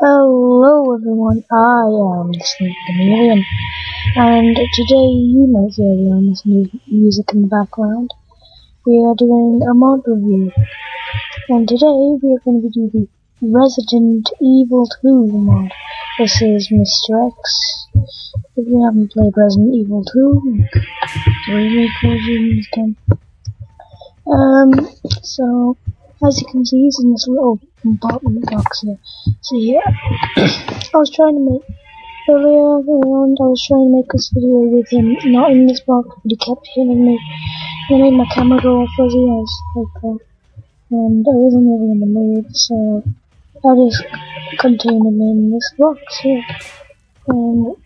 Hello everyone, I am Sneak Chameleon, and today you might hear the honest music in the background. We are doing a mod review, and today we are going to be doing the Resident Evil 2 mod. This is Mr. X. If you haven't played Resident Evil 2, the remake version can. Um, so, as you can see, he's in this little compartment box here. So yeah, I was trying to make earlier around. I was trying to make this video with him not in this box, but he kept hitting me. I made my camera go all fuzzy as like that, and I wasn't really in the mood, so I just contained him in this box here. And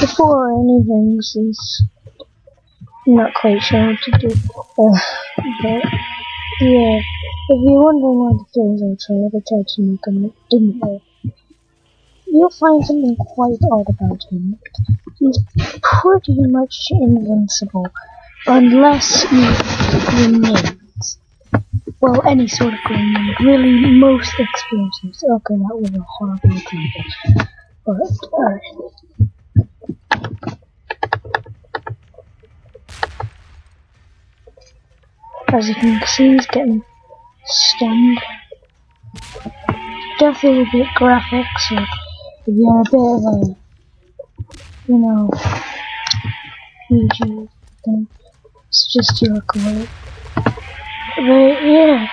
before anything, since I'm not quite sure what to do. Uh, but yeah, if you're wondering why the films to make them didn't work, you'll find something quite odd about him. He's pretty much invincible, unless you grenades. Well, any sort of grenade. Really, most explosives. Okay, that was a horrible example. But, alright. As you can see, he's getting stunned. Definitely a bit graphic, so if you're a bit of a, you know, PG thing, it's just your call. But yeah,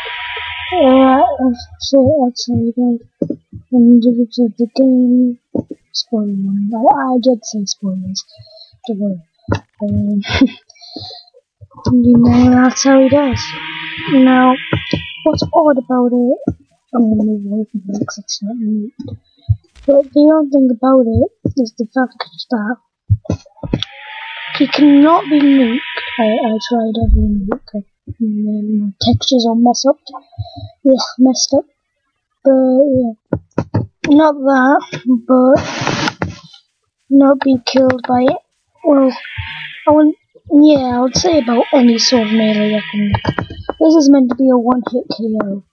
that's it, that's how you guys. And if it's the game, spoiler warning. I, I did say spoilers, don't worry. Um, you know, that's how he does. Now, what's odd about it, I'm gonna move away from it because it's not neat. But the odd thing about it is the fact that he cannot be nuked. I, I tried every nuke, and my textures all messed up. Yeah, messed up. But yeah, not that, but not be killed by it. Well, I wouldn't yeah, I would say about any sort of melee weapon. This is meant to be a one-hit KO.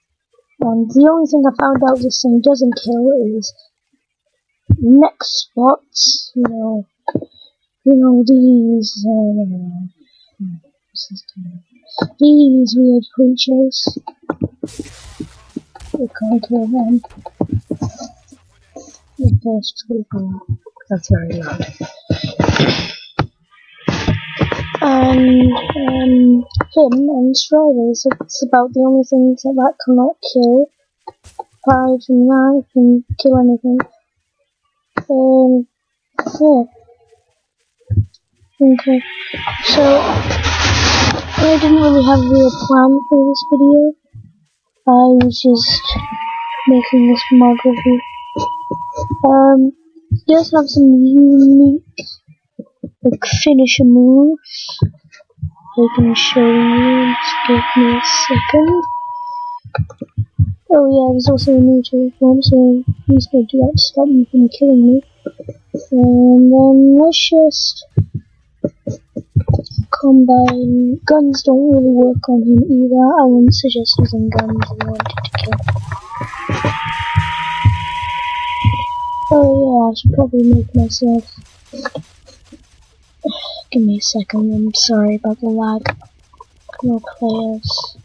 And the only thing I found out this thing doesn't kill is nextbots, you know, you know, these, uh, these weird creatures. We can't kill them. That's very loud and um, him and Striders. It's about the only things that that cannot kill. Aside from that, can kill anything. Um, yeah. Okay, so I didn't really have a real plan for this video. I was just making this mod review. Um, it does have some unique like finisher moves. Can show you. Just give me a second. Oh yeah, there's also a mutual one, so he's going to do that to stop me from killing me. And then let's just combine. Guns don't really work on him either. I wouldn't suggest using guns if you wanted to kill. Oh yeah, I should probably make myself Give me a second, I'm sorry about the lag. No players.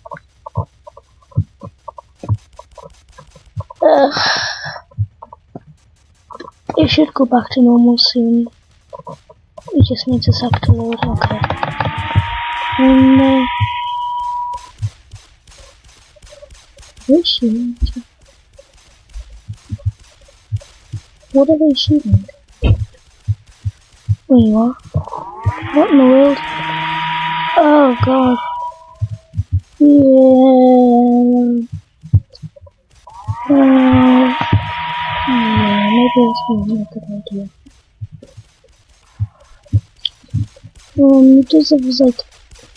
Ugh. It should go back to normal soon. It just needs a sec to load, okay. And, uh, where's she? What are they shooting? Wait, what? What in the world? Oh god. Yeah. Uh, yeah, maybe it's not a good idea. Um, he just have his like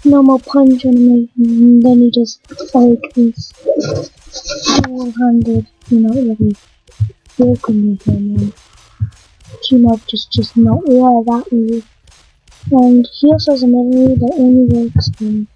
normal punch animation, and then he just like his single-handed, you know, really broken with him. Team up just just not yeah that move. And he also has a memory that only works in